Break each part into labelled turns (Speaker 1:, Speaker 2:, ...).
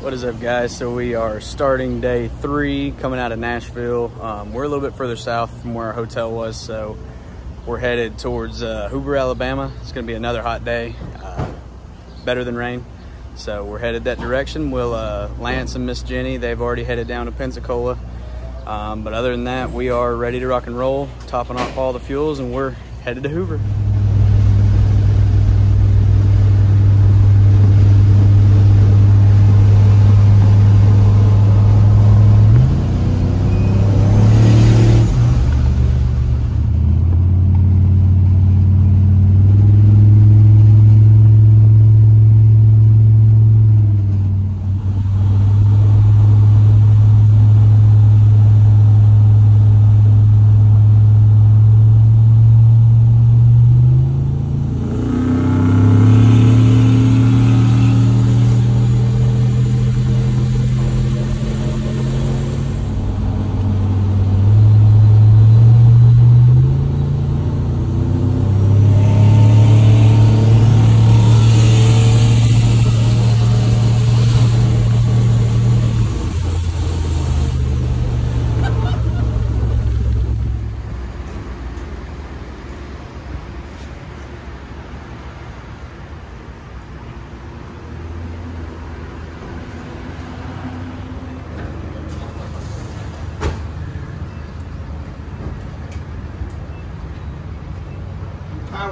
Speaker 1: What is up, guys? So we are starting day three, coming out of Nashville. Um, we're a little bit further south from where our hotel was, so we're headed towards uh, Hoover, Alabama. It's going to be another hot day, uh, better than rain. So we're headed that direction. We'll uh, Lance and Miss Jenny, they've already headed down to Pensacola. Um, but other than that, we are ready to rock and roll, topping off all the fuels, and we're headed to Hoover.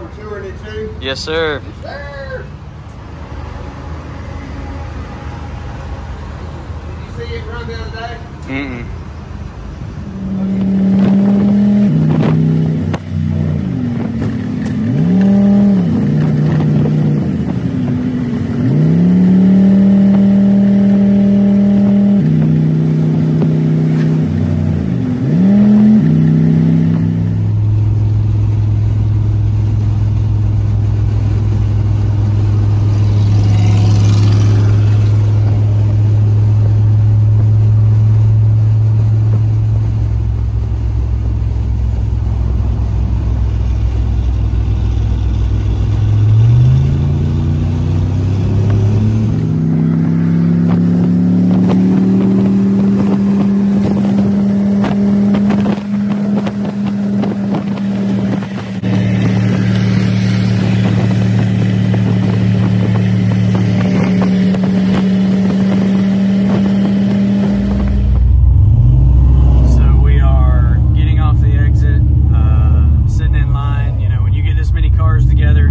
Speaker 2: Power touring it too?
Speaker 1: Yes, sir.
Speaker 2: Sir! Did you see it run the other day?
Speaker 1: Mm-mm. So we are getting off the exit, uh, sitting in line. You know, when you get this many cars together,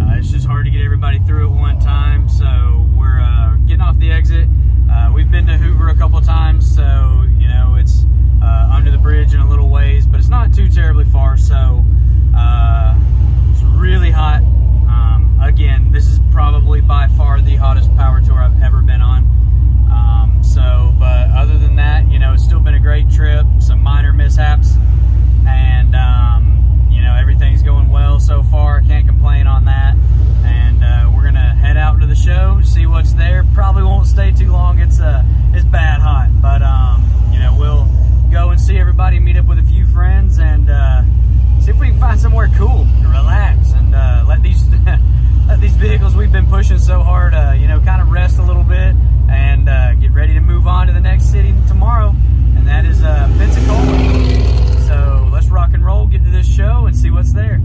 Speaker 1: uh, it's just hard to get everybody through at one time. So we're uh, getting off the exit. Uh, we've been to Hoover a couple times, so you know it's uh, under the bridge in a little ways, but it's not too terribly far. So uh, it's really hot. Um, again, this is probably by far the hottest power tour I've ever been on. Um, so, but other than that, you know, it's still been a great trip. Some minor mishaps, and um, you know, everything's going well so far. Can't complain on that. And uh, we're gonna head out to the show, see what's there. Probably won't stay too long. It's uh, it's bad hot, but um, you know, we'll go and see everybody, meet up with a few friends, and uh, see if we can find somewhere cool to relax and uh, let these let these vehicles we've been pushing so hard, uh, you know, kind of rest a little bit and uh, get ready to move on to the next city tomorrow, and that is uh, Pensacola. So let's rock and roll, get to this show, and see what's there.